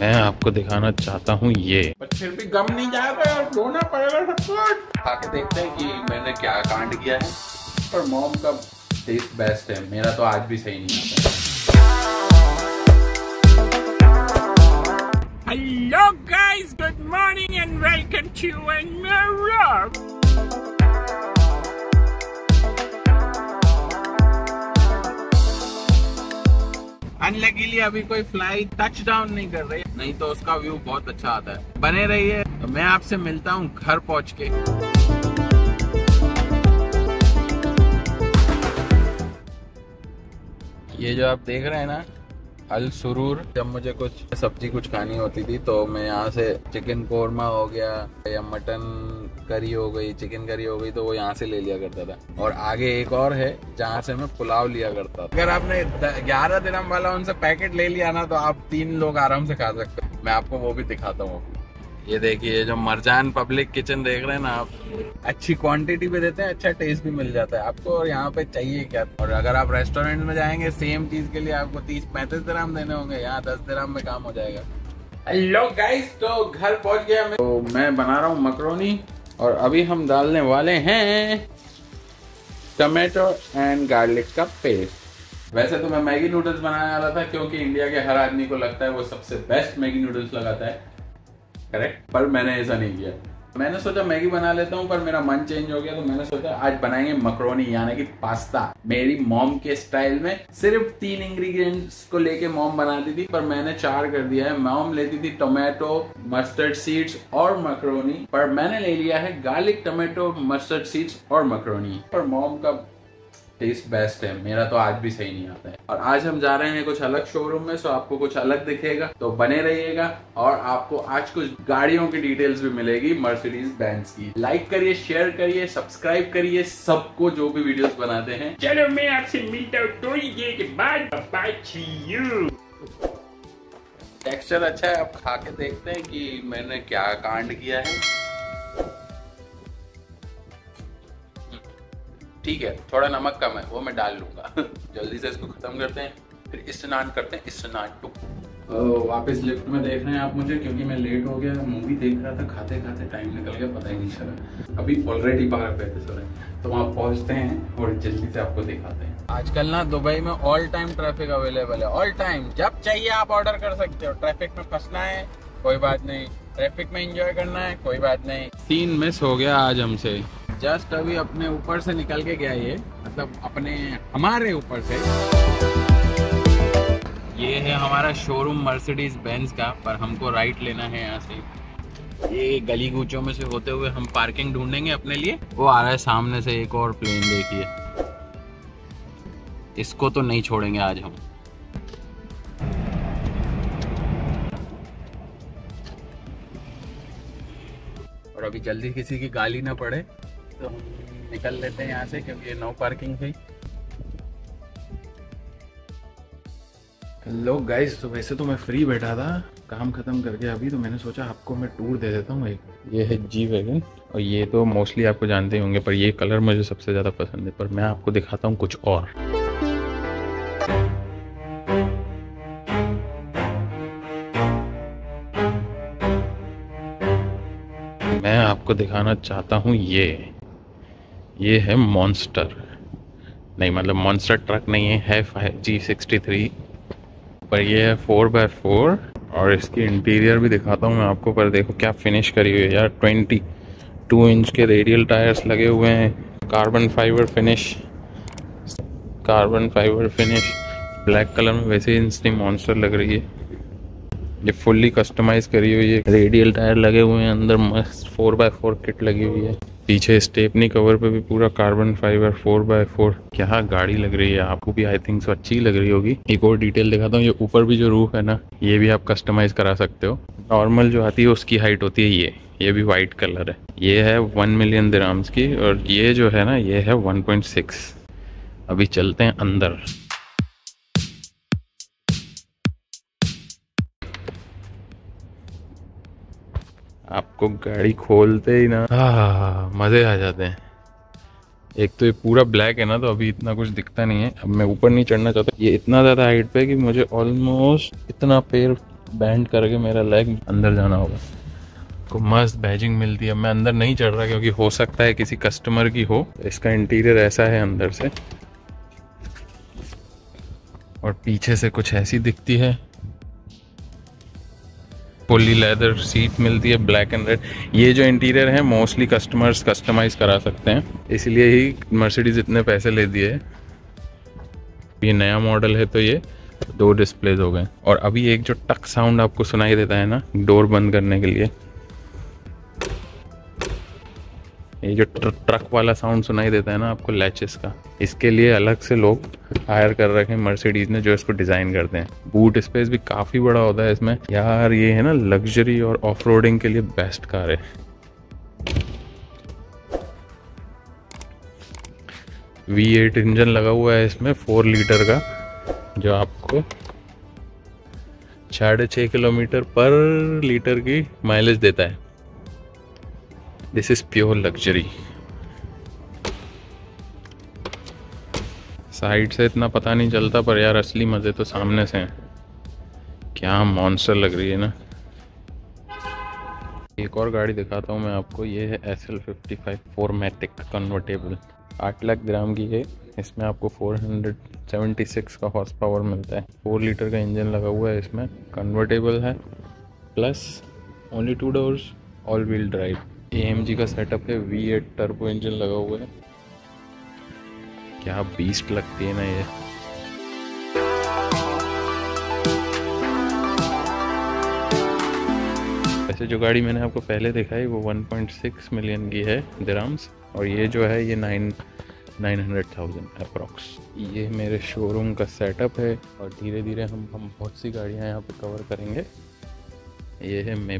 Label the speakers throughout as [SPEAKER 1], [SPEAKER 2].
[SPEAKER 1] मैं आपको दिखाना चाहता हूँ ये।
[SPEAKER 2] पर फिर भी गम नहीं जाएगा यार रोना पड़ेगा सब कुछ। आके देखते हैं कि मैंने क्या कांड किया है। पर मॉम का टेस्ट बेस्ट है। मेरा तो आज भी सही नहीं आता।
[SPEAKER 3] Hello guys, good morning and welcome to another vlog.
[SPEAKER 2] Unluckily अभी कोई फ़्लाइट टच डाउन नहीं कर रही। नहीं तो उसका व्यू बहुत अच्छा आता है। बने रहिए तो मैं आपसे मिलता हूँ घर पहुँच के। ये जो आप देख रहे हैं ना अल सुरूर। जब मुझे कुछ सब्ज़ी, कुछ खानी होती थी तो मैं यहाँ से चिकन कोरमा हो गया, या मटन करी हो गई चिकन करी हो गई तो वो यहाँ से ले लिया करता था। और आगे एक और है, जहाँ से मैं पुलाव लिया करता था। अगर आपने ग्यारह दिनम वाला उनसे पैकेट ले लिया ना तो आप तीन लोग आराम से खा सकते हो। मैं आपको वो भी दिखाता हूँ। ये देखिए जो मरजान पब्लिक किचन देख रहे हैं ना आप, अच्छी क्वांटिटी पे देते हैं अच्छा टेस्ट भी मिल जाता है। आपको और यहाँ पे चाहिए क्या? और अगर आप रेस्टोरेंट में जाएँगे सेम चीज़ के लिए आपको तीस पैंतीस ग्राम देने होंगे, यहाँ दस ग्राम में काम हो जाएगा। हेलो गाइस तो घर पहुँच गया मैं। तो मैं बना रहा हूँ मकरोनी और अभी हम डालने वाले हैं टमेटो एंड गार्लिक का पेस्ट वैसे तो मैं मैगी नूडल्स बनाने वाला था, क्योंकि इंडिया के हर आदमी को लगता है वो सबसे बेस्ट मैगी नूडल्स लगाता है। करेक्ट पर मैंने ऐसा नहीं किया। मैंने सोचा मैगी बना लेता हूँ, पर मेरा मन चेंज हो गया तो मैंने सोचा आज बनाएँगे मकरोनी यानी कि पास्ता मेरी मॉम के स्टाइल में सिर्फ़ तीन इंग्रेडिएंट्स को लेके मॉम बनाती थी, पर मैंने चार कर दिया है। मॉम लेती थी टोमेटो मस्टर्ड सीड्स और मकरोनी पर मैंने ले लिया है गार्लिक टोमेटो मस्टर्ड सीड्स और मकरोनी पर मॉम का टेस्ट बेस्ट है। मेरा तो आज भी सही नहीं आता है। और आज हम जा रहे हैं कुछ अलग शोरूम में सो आपको कुछ अलग दिखेगा। तो बने रहिएगा और आपको आज कुछ गाड़ियों की डिटेल्स भी मिलेगी मर्सिडीज बैंड की। लाइक करिए शेयर करिए सब्सक्राइब करिए सबको जो भी वीडियोस बनाते हैं।
[SPEAKER 3] चलो मैं आपसे मिलता हूँ थोड़ी देर के बाद। बाय टू यू
[SPEAKER 2] टेक्सचर अच्छा है आप खा के देखते हैं कि मैंने क्या कांड किया है। ठीक है थोड़ा नमक कम है वो मैं डाल लूँगा। जल्दी से इसको खत्म करते हैं फिर स्नान करते हैं स्नान टू। वापस लिफ्ट में देख रहे हैं आप मुझे क्योंकि मैं लेट हो गया मूवी देख रहा था खाते खाते टाइम निकल गया पता ही नहीं चला। अभी ऑलरेडी बारह पैंतीस हो रहे हैं तो वहाँ पहुँचते हैं और जल्दी से आपको दिखाते हैं। आजकल ना दुबई में ऑल टाइम ट्रैफ़िक अवेलेबल है ऑल टाइम जब चाहिए आप ऑर्डर कर सकते हो। ट्रैफ़िक में फंसना है कोई बात नहीं। ट्रैफ़िक में एंजॉय करना है कोई बात नहीं। तीन मिस हो गया आज हमसे। जस्ट अभी अपने ऊपर से निकल के गया ये। मतलब अपने, हमारे ऊपर से। ये है हमारा शोरूम मर्सिडीज बेंज का, पर हमको राइट लेना है यहाँ से। ये गली गूचों में से होते हुए हम पार्किंग ढूंढेंगे अपने लिए। वो आ रहा है सामने से एक और प्लेन देखिए। इसको तो नहीं छोड़ेंगे आज हम। और अभी जल्दी किसी की गाली ना पड़े। तो हम निकल लेते हैं यहाँ से क्योंकि ये नो पार्किंग थी।
[SPEAKER 1] हेलो गाइस तो वैसे तो मैं फ्री बैठा था काम खत्म करके अभी तो मैंने सोचा आपको मैं टूर दे देता हूँ एक ये है जी वैगन और ये तो मोस्टली आपको जानते होंगे पर ये कलर मुझे सबसे ज़्यादा पसंद है पर मैं आपको दिखाता हूँ कुछ और। मैं आपको दिखाना चाहता हूँ ये। ये है मॉन्स्टर नहीं मतलब मॉन्स्टर ट्रक नहीं है है फाइव जी सिक्सटी थ्री पर ये है फोर बाय फोर और इसकी इंटीरियर भी दिखाता हूँ मैं आपको, पर देखो क्या फिनिश करी हुई है यार। ट्वेंटी टू इंच के रेडियल टायर्स लगे हुए हैं। Carbon fibre finish carbon fibre finish black colour में वैसे इंस्टी मॉन्स्टर लग रही है। ये फुल्ली कस्टमाइज करी हुई है। रेडियल टायर लगे हुए हैं, अंदर मस्त फोर बाय फोर किट लगी हुई है। पीछे स्टेपनी कवर पे भी पूरा carbon fibre four by four क्या गाड़ी लग रही है? आपको भी आई थिंक सो अच्छी लग रही होगी। एक और डिटेल दिखाता हूँ, ये ऊपर भी जो रूफ है ना, ये भी आप कस्टमाइज करा सकते हो। नॉर्मल जो आती है, उसकी हाइट होती है ये। ये भी वाइट कलर है। ये है वन मिलियन दिराम्स की और ये जो है ना, ये है वन पॉइंट सिक्स अभी चलते हैं अंदर। आपको गाड़ी खोलते ही ना। हाँ मज़े आ जाते हैं। एक तो ये पूरा ब्लैक है ना तो अभी इतना कुछ दिखता नहीं है। अब मैं ऊपर नहीं चढ़ना चाहता। ये इतना ज़्यादा हाइट पे कि मुझे ऑलमोस्ट इतना पैर
[SPEAKER 2] बैंड करके मेरा लेग अंदर जाना होगा। को मस्त बैजिंग मिलती है। मैं अंदर नहीं चढ़ रहा क्योंकि हो सकता है किसी कस्टमर की हो। इसका इंटीरियर ऐसा है अंदर से। और पीछे से कुछ ऐसी दिखती है। फुल्ली लेदर सीट मिलती है ब्लैक एंड रेड ये जो इंटीरियर है मोस्टली कस्टमर्स कस्टमाइज करा सकते हैं। इसलिए ही मर्सिडीज इतने पैसे ले दिए। ये नया मॉडल है तो ये दो डिस्प्लेज हो गए। और अभी एक जो टक साउंड आपको सुनाई देता है ना डोर बंद करने के लिए ये जो ट्र, ट्रक वाला साउंड सुनाई देता है ना आपको लैचेस का। इसके लिए अलग से लोग हायर कर रखे हैं मर्सिडीज ने जो इसको डिज़ाइन करते हैं। बूट स्पेस भी काफ़ी बड़ा होता है इसमें। यार ये है ना लग्जरी और ऑफ़ के लिए बेस्ट कार है। वी एट इंजन लगा हुआ है इसमें फोर लीटर का जो आपको साढ़े छः किलोमीटर पर लीटर की माइलेज देता है। This is pure luxury side से इतना पता नहीं चलता, पर यार असली मज़े तो सामने से हैं। क्या मॉन्स्टर लग रही है ना? एक और गाड़ी दिखाता हूँ मैं आपको। ये है S L fifty five four फोरमेटिक convertible आठ लाख ग्राम की है। इसमें आपको 476 का हॉर्स पावर मिलता है। फोर लीटर का इंजन लगा हुआ है इसमें। कन्वर्टेबल है। Plus only two doors all wheel drive AMG का सेटअप है वी एट टर्बो इंजन लगा हुआ है। क्या बीस्ट लगती है ना ये। वैसे जो गाड़ी मैंने आपको पहले दिखाई वो 1.6 मिलियन की है दिराम्स और ये जो है ये nine nine hundred thousand approx ये मेरे शोरूम का सेटअप है और धीरे धीरे हम हम बहुत सी गाड़ियाँ यहाँ पे कवर करेंगे। ये है मे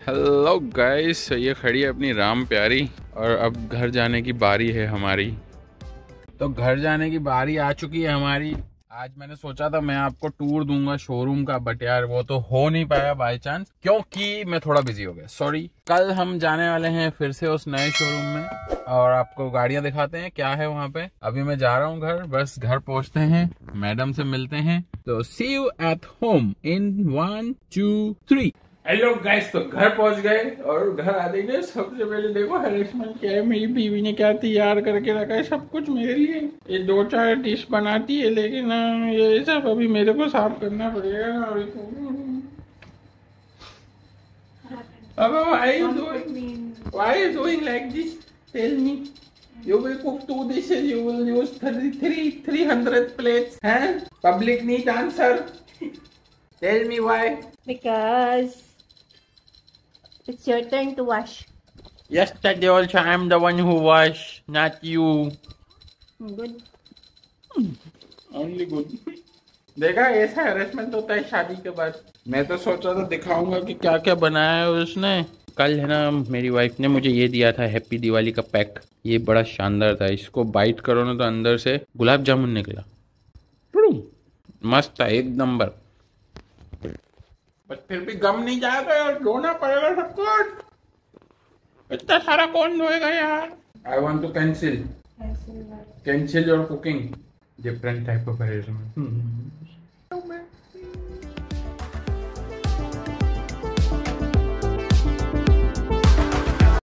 [SPEAKER 2] हेलो गाइस ये खड़ी है अपनी राम प्यारी और अब घर जाने की बारी है हमारी।
[SPEAKER 4] तो घर जाने की बारी आ चुकी है हमारी। आज मैंने सोचा था मैं आपको टूर दूँगा शोरूम का बट यार, वो तो हो नहीं पाया बाय चांस क्योंकि मैं थोड़ा बिज़ी हो गया। सॉरी कल हम जाने वाले हैं फिर से उस नए शोरूम में और आपको गाड़ियाँ दिखाते हैं क्या है वहाँ पे। अभी मैं जा रहा हूँ घर, बस घर पहुँचते हैं, मैडम से मिलते हैं। तो see you at home in one two three
[SPEAKER 5] hello guys तो घर पहुँच गए और घर आ देंगे सबसे पहले देखो हरेशमेंट क्या है मेरी बीवी ने क्या तैयार करके रखा है, सब कुछ मेरे लिए ये दो चार डिश बनाती है, लेकिन ये सब अभी मेरे को साफ़ करना पड़ेगा और अब I you doing why you doing like this tell me you will cook two dishes you will use 33 300 plates हैं public need answer Tell me why.
[SPEAKER 6] Because. It's your turn to wash.
[SPEAKER 5] Yesterday also I'm the one who washed, not you.
[SPEAKER 6] Good.
[SPEAKER 5] Only good. देखा ऐसा harassment होता है शादी के बाद मैं तो सोचा था दिखाऊँगा कि क्या क्या बनाया है उसने
[SPEAKER 2] कल है ना मेरी वाइफ ने मुझे ये दिया था हैप्पी दिवाली का पैक ये बड़ा शानदार था इसको बाइट करो ना तो अंदर से गुलाब जामुन निकला मस्त था एक नंबर
[SPEAKER 5] बट फिर भी गम नहीं जाएगा यार धोना पड़ेगा सब कुछ। इतना सारा कौन धोएगा यार? I want to cancel cancel your cooking different type of arrangement